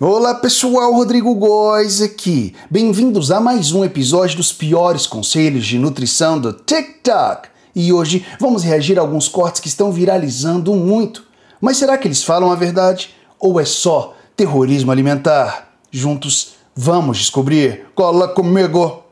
Olá pessoal, Rodrigo Góes aqui. Bem-vindos a mais um episódio dos piores conselhos de nutrição do TikTok. E hoje vamos reagir a alguns cortes que estão viralizando muito. Mas será que eles falam a verdade? Ou é só terrorismo alimentar? Juntos vamos descobrir. Cola comigo!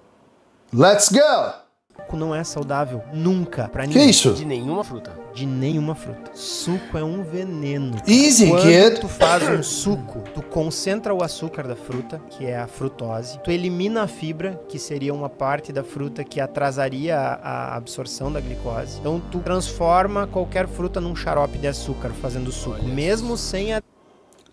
Let's go! Suco não é saudável nunca pra Que ninguém. isso? De nenhuma fruta. De nenhuma fruta. Suco é um veneno. Easy, Quando kid. tu faz um suco, tu concentra o açúcar da fruta, que é a frutose. Tu elimina a fibra, que seria uma parte da fruta que atrasaria a, a absorção da glicose. Então tu transforma qualquer fruta num xarope de açúcar fazendo suco, mesmo sem a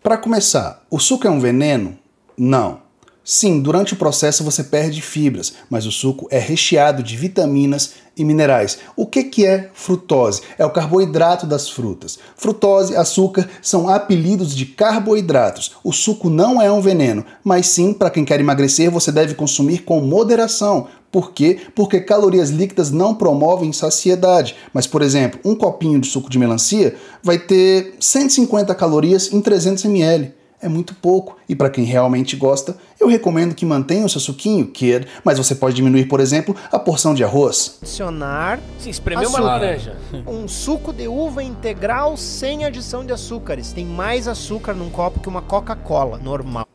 Para começar, o suco é um veneno? Não. Sim, durante o processo você perde fibras, mas o suco é recheado de vitaminas e minerais. O que, que é frutose? É o carboidrato das frutas. Frutose, açúcar são apelidos de carboidratos. O suco não é um veneno, mas sim, para quem quer emagrecer, você deve consumir com moderação. Por quê? Porque calorias líquidas não promovem saciedade. Mas, por exemplo, um copinho de suco de melancia vai ter 150 calorias em 300 ml é muito pouco. E para quem realmente gosta, eu recomendo que mantenha o seu suquinho, kid, mas você pode diminuir, por exemplo, a porção de arroz. adicionar Sim, espremeu uma laranja. um suco de uva integral sem adição de açúcares. Tem mais açúcar num copo que uma Coca-Cola normal.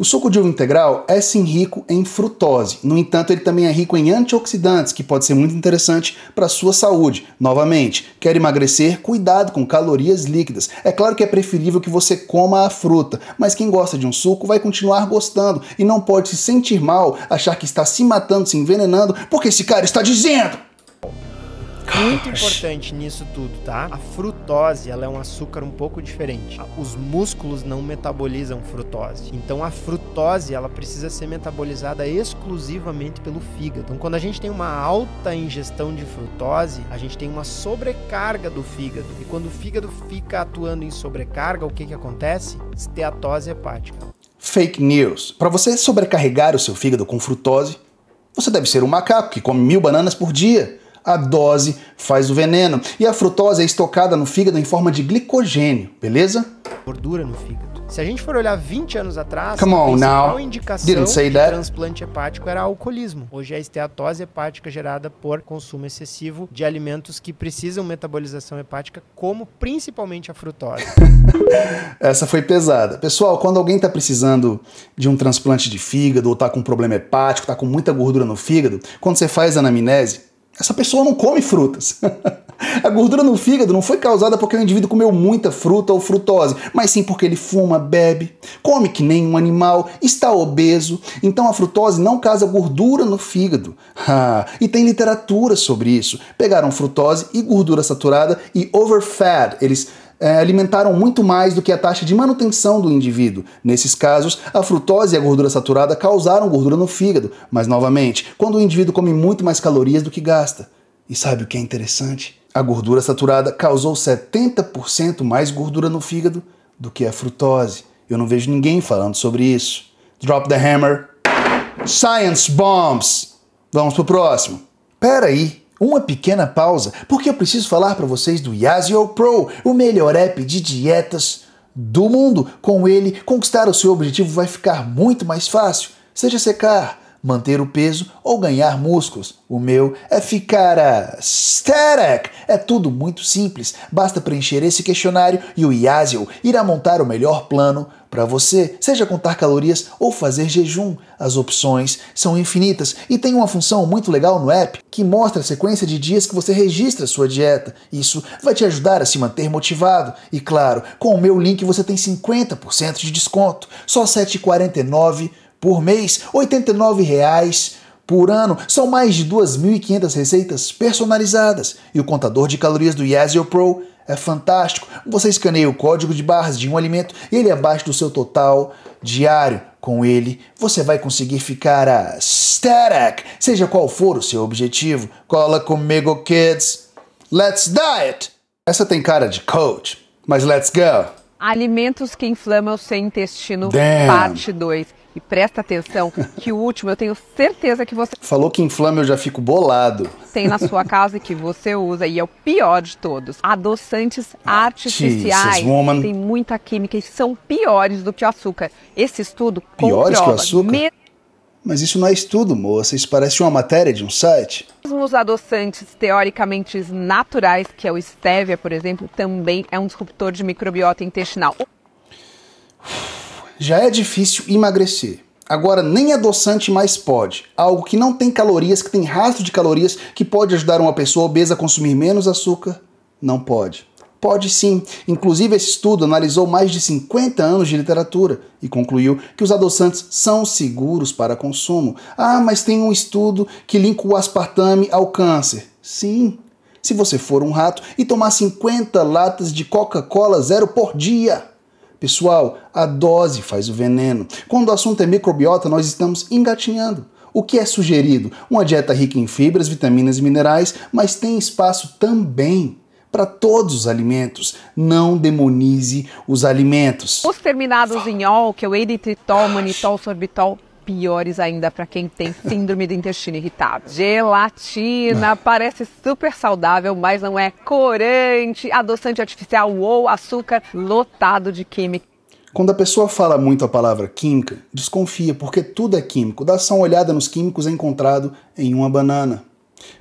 O suco de uva integral é sim rico em frutose. No entanto, ele também é rico em antioxidantes, que pode ser muito interessante para a sua saúde. Novamente, quer emagrecer? Cuidado com calorias líquidas. É claro que é preferível que você coma a fruta, mas quem gosta de um suco vai continuar gostando e não pode se sentir mal, achar que está se matando, se envenenando, porque esse cara está dizendo. Muito importante nisso tudo, tá? A frutose, ela é um açúcar um pouco diferente. Os músculos não metabolizam frutose. Então a frutose, ela precisa ser metabolizada exclusivamente pelo fígado. Então quando a gente tem uma alta ingestão de frutose, a gente tem uma sobrecarga do fígado. E quando o fígado fica atuando em sobrecarga, o que que acontece? Esteatose hepática. Fake news. Para você sobrecarregar o seu fígado com frutose, você deve ser um macaco que come mil bananas por dia. A dose faz o veneno. E a frutose é estocada no fígado em forma de glicogênio, beleza? Gordura no fígado. Se a gente for olhar 20 anos atrás, Come a on principal now. indicação Didn't say de that. transplante hepático era alcoolismo. Hoje é a esteatose hepática gerada por consumo excessivo de alimentos que precisam metabolização hepática, como principalmente a frutose. Essa foi pesada. Pessoal, quando alguém está precisando de um transplante de fígado ou está com um problema hepático, está com muita gordura no fígado, quando você faz a anamnese, essa pessoa não come frutas. A gordura no fígado não foi causada porque o indivíduo comeu muita fruta ou frutose, mas sim porque ele fuma, bebe, come que nem um animal, está obeso. Então a frutose não causa gordura no fígado. E tem literatura sobre isso. Pegaram frutose e gordura saturada e overfed. Eles é, alimentaram muito mais do que a taxa de manutenção do indivíduo. Nesses casos, a frutose e a gordura saturada causaram gordura no fígado, mas novamente, quando o indivíduo come muito mais calorias do que gasta. E sabe o que é interessante? A gordura saturada causou 70% mais gordura no fígado do que a frutose. Eu não vejo ninguém falando sobre isso. Drop the hammer. Science bombs. Vamos pro próximo. Pera aí, uma pequena pausa, porque eu preciso falar para vocês do Yazio Pro, o melhor app de dietas do mundo. Com ele, conquistar o seu objetivo vai ficar muito mais fácil. Seja secar, manter o peso ou ganhar músculos. O meu é ficar a static. É tudo muito simples. Basta preencher esse questionário e o Yazio irá montar o melhor plano para você, seja contar calorias ou fazer jejum. As opções são infinitas e tem uma função muito legal no app que mostra a sequência de dias que você registra sua dieta. Isso vai te ajudar a se manter motivado. E claro, com o meu link você tem 50% de desconto. Só R$ 7,49 por mês, 89 reais por ano. São mais de 2.500 receitas personalizadas. E o contador de calorias do Yazio Pro é fantástico. Você escaneia o código de barras de um alimento e ele é abaixo do seu total diário. Com ele, você vai conseguir ficar a static, seja qual for o seu objetivo. Cola comigo, kids. Let's diet! Essa tem cara de coach, mas let's go! Alimentos que inflamam o seu intestino, Damn. parte 2. E presta atenção que o último eu tenho certeza que você Falou que inflama, eu já fico bolado. tem na sua casa e que você usa e é o pior de todos. Adoçantes artificiais Jesus, woman. têm muita química e são piores do que o açúcar. Esse estudo Piores que o açúcar? Mas isso não é estudo, moça. Isso parece uma matéria de um site. mesmo os adoçantes teoricamente naturais, que é o stevia, por exemplo, também é um disruptor de microbiota intestinal. Já é difícil emagrecer. Agora, nem adoçante mais pode. Algo que não tem calorias, que tem rastro de calorias, que pode ajudar uma pessoa obesa a consumir menos açúcar, não pode. Pode sim. Inclusive, esse estudo analisou mais de 50 anos de literatura e concluiu que os adoçantes são seguros para consumo. Ah, mas tem um estudo que linka o aspartame ao câncer. Sim. Se você for um rato e tomar 50 latas de Coca-Cola zero por dia. Pessoal, a dose faz o veneno. Quando o assunto é microbiota, nós estamos engatinhando. O que é sugerido? Uma dieta rica em fibras, vitaminas e minerais, mas tem espaço também para todos os alimentos. Não demonize os alimentos. Os terminados em ol, que é o eritritol, manitol, sorbitol, piores ainda para quem tem síndrome do intestino irritável. Gelatina parece super saudável, mas não é corante, adoçante artificial ou açúcar lotado de química. Quando a pessoa fala muito a palavra química, desconfia, porque tudo é químico. Dá só uma olhada nos químicos encontrado em uma banana.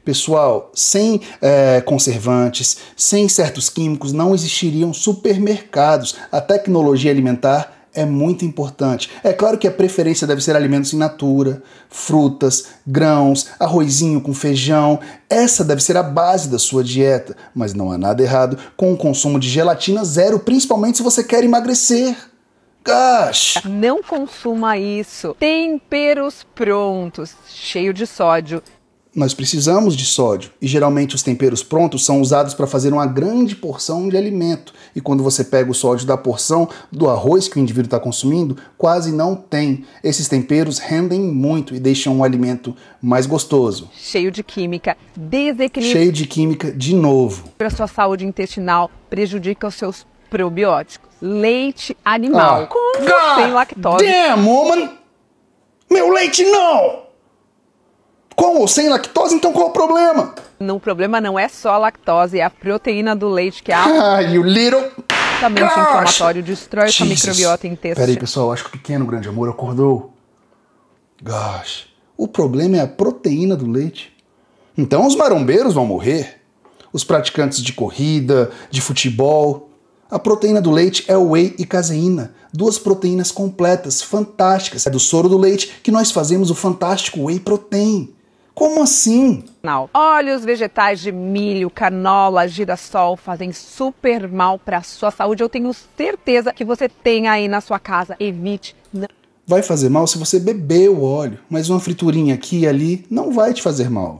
Pessoal, sem é, conservantes, sem certos químicos, não existiriam supermercados. A tecnologia alimentar é muito importante. É claro que a preferência deve ser alimentos in natura, frutas, grãos, arrozinho com feijão. Essa deve ser a base da sua dieta, mas não há nada errado com o consumo de gelatina zero, principalmente se você quer emagrecer. Gosh! Não consuma isso. Temperos prontos, cheio de sódio. Nós precisamos de sódio e geralmente os temperos prontos são usados para fazer uma grande porção de alimento. E quando você pega o sódio da porção do arroz que o indivíduo está consumindo, quase não tem. Esses temperos rendem muito e deixam o alimento mais gostoso. Cheio de química, desequilíbrio Cheio de química de novo. para sua saúde intestinal, prejudica os seus probióticos. Leite animal, Ah, com God sem lactose. Damn, woman! Meu leite não! Com ou sem lactose, então qual o problema? Não, o problema não é só a lactose, é a proteína do leite que é Ah, you little... altamente Gosh! inflamatório, destrói sua Jesus. microbiota Peraí, intestinal. pessoal, acho que o pequeno grande amor acordou. Gosh, o problema é a proteína do leite. Então os marombeiros vão morrer. Os praticantes de corrida, de futebol. A proteína do leite é o whey e caseína, duas proteínas completas, fantásticas. É do soro do leite que nós fazemos o fantástico whey protein. Como assim? Óleos vegetais de milho, canola, girassol fazem super mal para a sua saúde. Eu tenho certeza que você tem aí na sua casa. Evite. Não Vai fazer mal se você beber o óleo, mas uma friturinha aqui e ali não vai te fazer mal.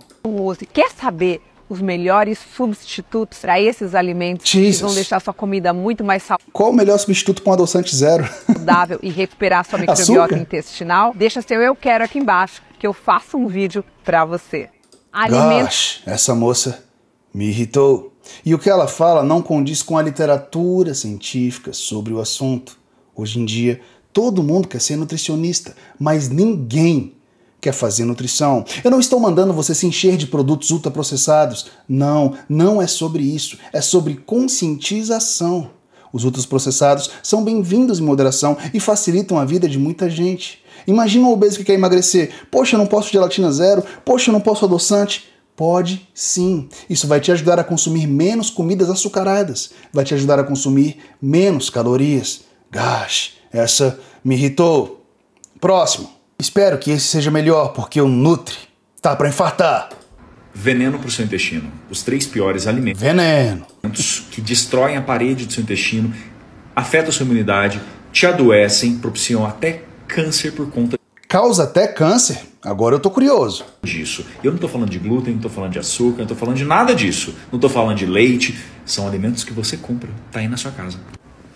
Quer saber os melhores substitutos para esses alimentos Jesus. que vão deixar sua comida muito mais Qual o melhor substituto para um adoçante zero? saudável e recuperar sua microbiota Açúcar? intestinal? Deixa seu eu quero aqui embaixo que eu faço um vídeo para você. Alimentos Gosh, essa moça me irritou. E o que ela fala não condiz com a literatura científica sobre o assunto. Hoje em dia, todo mundo quer ser nutricionista, mas ninguém quer fazer nutrição. Eu não estou mandando você se encher de produtos ultraprocessados. Não, não é sobre isso. É sobre conscientização. Os ultraprocessados são bem-vindos em moderação e facilitam a vida de muita gente. Imagina um obeso que quer emagrecer. Poxa, eu não posso gelatina zero. Poxa, eu não posso adoçante. Pode sim. Isso vai te ajudar a consumir menos comidas açucaradas. Vai te ajudar a consumir menos calorias. Gosh, essa me irritou. Próximo. Espero que esse seja melhor, porque o Nutri tá pra infartar. Veneno para o seu intestino. Os três piores alimentos Veneno. que destroem a parede do seu intestino, afetam a sua imunidade, te adoecem, propiciam até câncer por conta Causa até câncer. Agora eu tô curioso. disso. Eu não estou falando de glúten, não estou falando de açúcar, não estou falando de nada disso. Não estou falando de leite. São alimentos que você compra, tá aí na sua casa.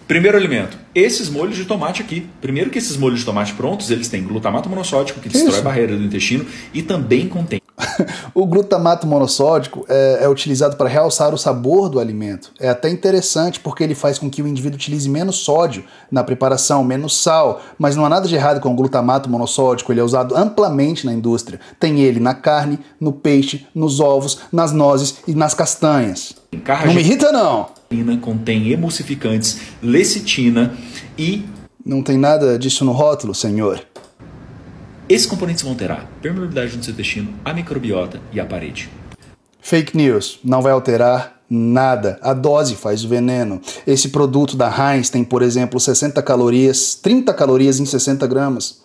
Primeiro alimento, esses molhos de tomate aqui. Primeiro que esses molhos de tomate prontos, eles têm glutamato monossódico, que destrói Isso. a barreira do intestino e também contém o glutamato monossódico é, é, utilizado para realçar o sabor do alimento. É até interessante porque ele faz com que o indivíduo utilize menos sódio na preparação, menos sal, mas não há nada de errado com o glutamato monossódico, ele é usado amplamente na indústria. Tem ele na carne, no peixe, nos ovos, nas nozes e nas castanhas. Não me irrita não! Contém emulsificantes, lecitina e... Não tem nada disso no rótulo, senhor. Esses componentes vão ter a permeabilidade do seu intestino, a microbiota e a parede. Fake news, não vai alterar nada. A dose faz o veneno. Esse produto da Heinz tem, por exemplo, 60 calorias, 30 calorias em 60 gramas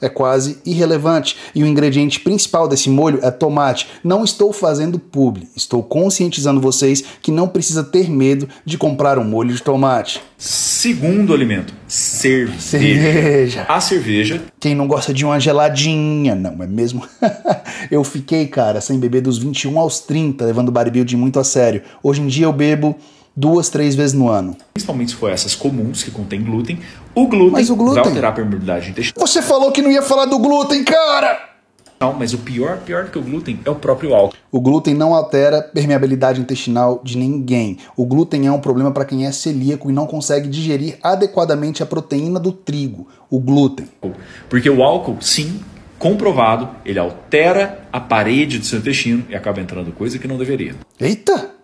é quase irrelevante e o ingrediente principal desse molho é tomate. Não estou fazendo publi, estou conscientizando vocês que não precisa ter medo de comprar um molho de tomate. Segundo alimento, cerveja. cerveja. A cerveja. Quem não gosta de uma geladinha, não é mesmo? eu fiquei, cara, sem beber dos 21 aos 30, levando o bodybuilding muito a sério. Hoje em dia eu bebo duas, três vezes no ano. Principalmente se for essas comuns que contêm glúten. O glúten, mas o glúten vai alterar a permeabilidade intestinal. Você falou que não ia falar do glúten, cara! Não, mas o pior, pior do que o glúten é o próprio álcool. O glúten não altera a permeabilidade intestinal de ninguém. O glúten é um problema para quem é celíaco e não consegue digerir adequadamente a proteína do trigo, o glúten. Porque o álcool, sim, comprovado, ele altera a parede do seu intestino e acaba entrando coisa que não deveria. Eita!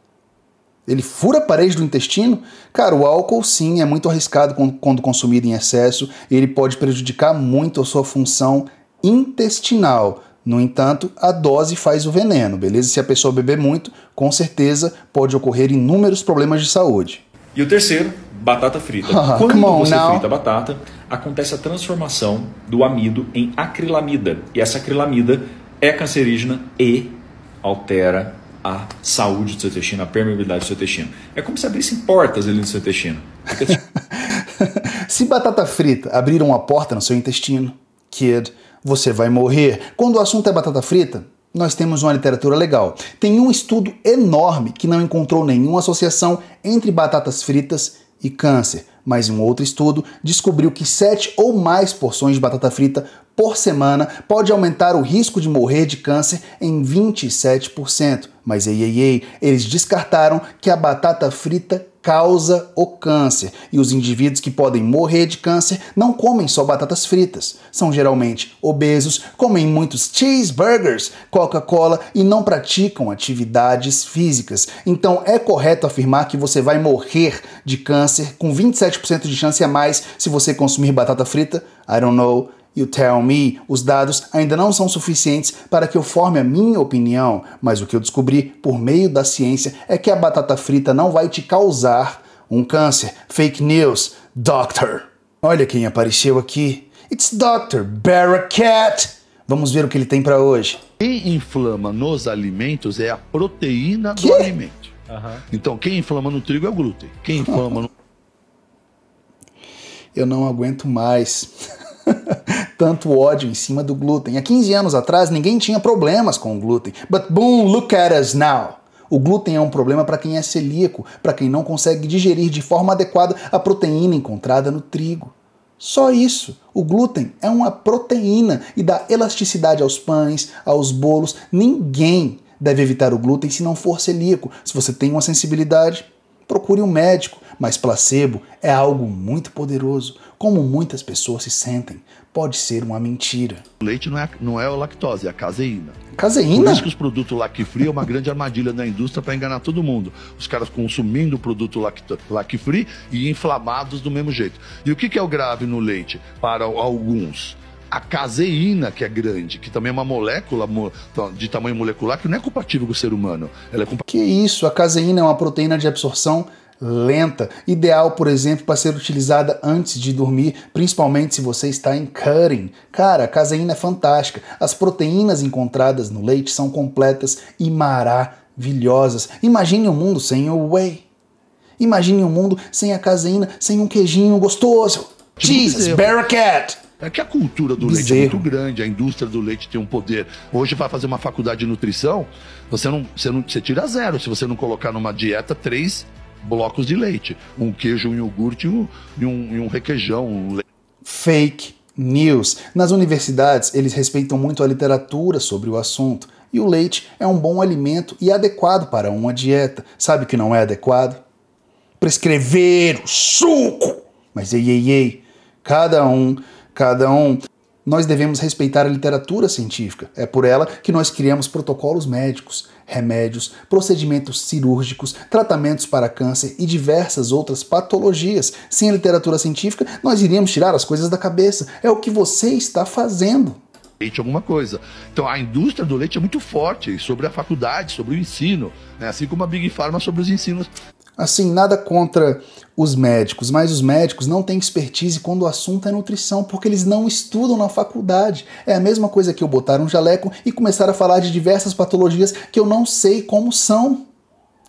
Ele fura a parede do intestino? Cara, o álcool sim é muito arriscado quando consumido em excesso e ele pode prejudicar muito a sua função intestinal. No entanto, a dose faz o veneno, beleza? Se a pessoa beber muito, com certeza pode ocorrer inúmeros problemas de saúde. E o terceiro, batata frita. Ah, Quando você now. frita a batata, acontece a transformação do amido em acrilamida. E essa acrilamida é cancerígena e altera a saúde do seu intestino, a permeabilidade do seu intestino. É como se abrissem portas ali no seu intestino. se batata frita abrir uma porta no seu intestino, kid, você vai morrer. Quando o assunto é batata frita, nós temos uma literatura legal. Tem um estudo enorme que não encontrou nenhuma associação entre batatas fritas e câncer, mas um outro estudo descobriu que 7 ou mais porções de batata frita por semana pode aumentar o risco de morrer de câncer em 27%. Mas ei, ei, ei, eles descartaram que a batata frita causa o câncer. E os indivíduos que podem morrer de câncer não comem só batatas fritas. São geralmente obesos, comem muitos cheeseburgers, Coca-Cola e não praticam atividades físicas. Então é correto afirmar que você vai morrer de câncer com 27% de chance a mais se você consumir batata frita? I don't know. You tell me, os dados ainda não são suficientes para que eu forme a minha opinião, mas o que eu descobri por meio da ciência é que a batata frita não vai te causar um câncer. Fake news, doctor. Olha quem apareceu aqui. It's Dr. Barracat. Vamos ver o que ele tem para hoje. Quem inflama nos alimentos é a proteína que? do alimento. Uhum. Então, quem inflama no trigo é o glúten. Quem inflama no. Eu não aguento mais. tanto ódio em cima do glúten. Há 15 anos atrás ninguém tinha problemas com o glúten. But boom, look at us now. O glúten é um problema para quem é celíaco, para quem não consegue digerir de forma adequada a proteína encontrada no trigo. Só isso. O glúten é uma proteína e dá elasticidade aos pães, aos bolos. Ninguém deve evitar o glúten se não for celíaco. Se você tem uma sensibilidade, procure um médico. Mas placebo é algo muito poderoso. Como muitas pessoas se sentem, pode ser uma mentira. O leite não é, não é a lactose, é a caseína. Caseína? Por isso que os produtos lacto-free é uma grande armadilha da indústria para enganar todo mundo. Os caras consumindo o produto lacto-free e inflamados do mesmo jeito. E o que, que é o grave no leite para alguns? a caseína, que é grande, que também é uma molécula de tamanho molecular que não é compatível com o ser humano. Ela é Que isso? A caseína é uma proteína de absorção lenta, ideal, por exemplo, para ser utilizada antes de dormir, principalmente se você está em cutting. Cara, a caseína é fantástica. As proteínas encontradas no leite são completas e maravilhosas. Imagine um mundo sem o whey. Imagine um mundo sem a caseína, sem um queijinho gostoso. Jesus, Barracat! É que a cultura do Bezerro. leite é muito grande, a indústria do leite tem um poder. Hoje vai fazer uma faculdade de nutrição, você não, você não, você tira zero se você não colocar numa dieta três blocos de leite. Um queijo, um iogurte e um, um, um requeijão. Fake news. Nas universidades, eles respeitam muito a literatura sobre o assunto. E o leite é um bom alimento e adequado para uma dieta. Sabe que não é adequado? Prescrever o suco! Mas ei, ei, ei, cada um, cada um nós devemos respeitar a literatura científica. É por ela que nós criamos protocolos médicos, remédios, procedimentos cirúrgicos, tratamentos para câncer e diversas outras patologias. Sem a literatura científica, nós iríamos tirar as coisas da cabeça. É o que você está fazendo. Leite alguma coisa. Então a indústria do leite é muito forte sobre a faculdade, sobre o ensino, né? assim como a Big Pharma sobre os ensinos Assim, nada contra os médicos, mas os médicos não têm expertise quando o assunto é nutrição, porque eles não estudam na faculdade. É a mesma coisa que eu botar um jaleco e começar a falar de diversas patologias que eu não sei como são.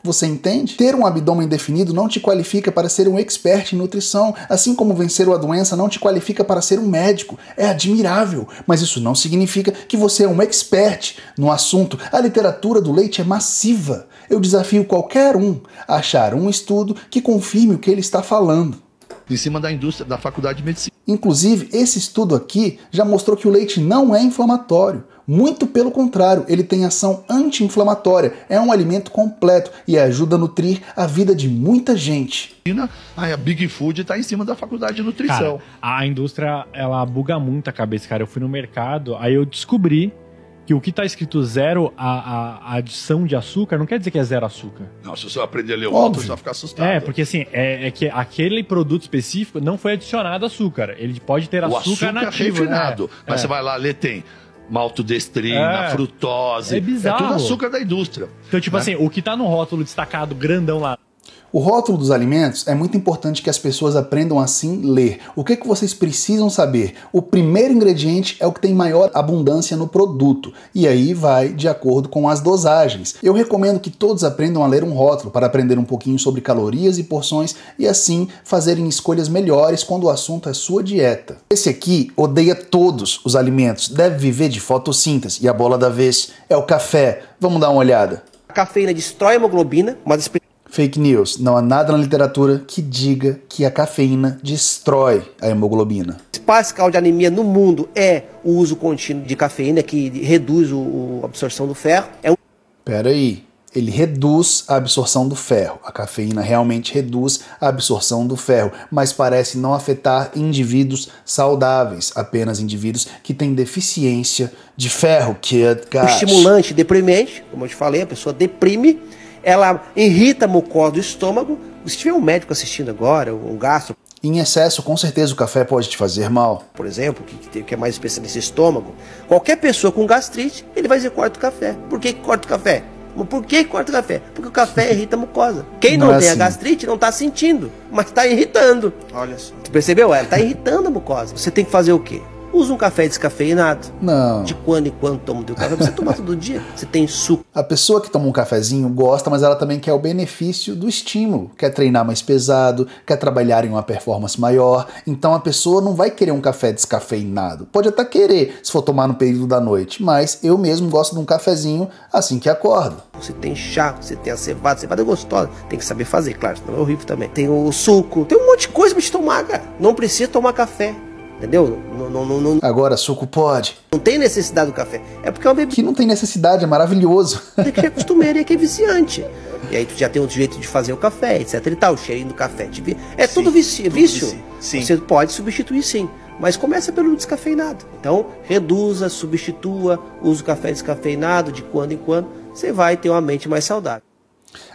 Você entende? Ter um abdômen definido não te qualifica para ser um expert em nutrição, assim como vencer uma doença não te qualifica para ser um médico. É admirável, mas isso não significa que você é um expert no assunto. A literatura do leite é massiva. Eu desafio qualquer um a achar um estudo que confirme o que ele está falando. Em cima da indústria, da faculdade de medicina. Inclusive, esse estudo aqui já mostrou que o leite não é inflamatório. Muito pelo contrário, ele tem ação anti-inflamatória, é um alimento completo e ajuda a nutrir a vida de muita gente. Aí a Big Food está em cima da faculdade de nutrição. Cara, a indústria, ela buga muito a cabeça, cara. Eu fui no mercado, aí eu descobri que o que está escrito zero, a, a, a, adição de açúcar, não quer dizer que é zero açúcar. Não, se você aprender a ler o rótulo, você vai ficar assustado. É, porque assim, é, é, que aquele produto específico não foi adicionado açúcar. Ele pode ter açúcar, o açúcar nativo. refinado. Né? Mas é. você vai lá, ler, tem maltodestrina, é. frutose. É bizarro. É tudo açúcar da indústria. Então, tipo né? assim, o que tá no rótulo destacado grandão lá o rótulo dos alimentos é muito importante que as pessoas aprendam assim ler. O que, que vocês precisam saber? O primeiro ingrediente é o que tem maior abundância no produto, e aí vai de acordo com as dosagens. Eu recomendo que todos aprendam a ler um rótulo para aprender um pouquinho sobre calorias e porções e assim fazerem escolhas melhores quando o assunto é sua dieta. Esse aqui odeia todos os alimentos, deve viver de fotossíntese e a bola da vez é o café. Vamos dar uma olhada. A cafeína destrói a hemoglobina, Fake news. Não há nada na literatura que diga que a cafeína destrói a hemoglobina. O principal de anemia no mundo é o uso contínuo de cafeína, que reduz a absorção do ferro. É um... Pera aí. Ele reduz a absorção do ferro. A cafeína realmente reduz a absorção do ferro, mas parece não afetar indivíduos saudáveis, apenas indivíduos que têm deficiência de ferro, que é estimulante deprimente, como eu te falei, a pessoa deprime ela irrita a mucosa do estômago. Se tiver um médico assistindo agora, um gastro. Em excesso, com certeza o café pode te fazer mal. Por exemplo, que, que é mais especialista em estômago. Qualquer pessoa com gastrite, ele vai dizer corta o café. Por que, corta o café? Por que corta o café? Porque o café irrita a mucosa. Quem não, não é tem assim. a gastrite não está sentindo, mas está irritando. Olha só. Tu percebeu? Ela está irritando a mucosa. Você tem que fazer o quê? Usa um café descafeinado. Não. De quando em quando toma o teu café. Você toma todo dia. Você tem suco. A pessoa que toma um cafezinho gosta, mas ela também quer o benefício do estímulo. Quer treinar mais pesado, quer trabalhar em uma performance maior. Então a pessoa não vai querer um café descafeinado. Pode até querer, se for tomar no período da noite. Mas eu mesmo gosto de um cafezinho assim que acordo. Você tem chá, você tem a cevada. Cevada é gostosa. Tem que saber fazer, claro. Senão é horrível também. Tem o suco. Tem um monte de coisa pra te tomar, cara. Não precisa tomar café. Entendeu? Não, não, não, Agora, suco pode. Não tem necessidade do café. É porque é uma bebida. Que não tem necessidade, é maravilhoso. É que é costumeiro e é que é viciante. E aí tu já tem outro jeito de fazer o café, etc e tal, o cheirinho do café. É sim, tudo vício. Tudo vício. Sim. Você pode substituir sim. Mas começa pelo descafeinado. Então, reduza, substitua, use o café descafeinado de quando em quando. Você vai ter uma mente mais saudável.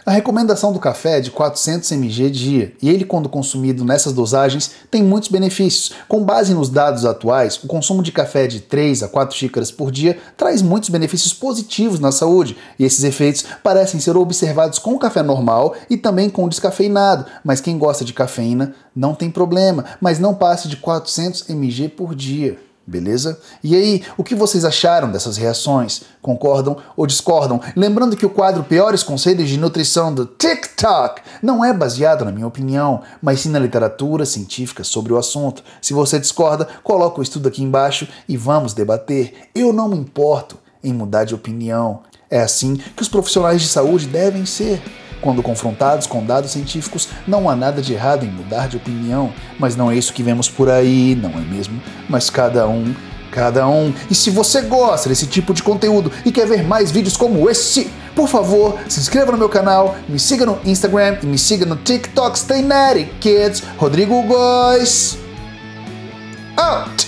A recomendação do café é de 400 mg dia, e ele, quando consumido nessas dosagens, tem muitos benefícios. Com base nos dados atuais, o consumo de café de 3 a 4 xícaras por dia traz muitos benefícios positivos na saúde, e esses efeitos parecem ser observados com o café normal e também com o descafeinado, mas quem gosta de cafeína não tem problema, mas não passe de 400 mg por dia. Beleza? E aí, o que vocês acharam dessas reações? Concordam ou discordam? Lembrando que o quadro Piores Conselhos de Nutrição do TikTok não é baseado na minha opinião, mas sim na literatura científica sobre o assunto. Se você discorda, coloca o estudo aqui embaixo e vamos debater. Eu não me importo em mudar de opinião. É assim que os profissionais de saúde devem ser. Quando confrontados com dados científicos, não há nada de errado em mudar de opinião, mas não é isso que vemos por aí, não é mesmo? Mas cada um cada um. E se você gosta desse tipo de conteúdo e quer ver mais vídeos como esse, por favor, se inscreva no meu canal, me siga no Instagram e me siga no TikTok Stay Kids, Rodrigo Góes. Oh!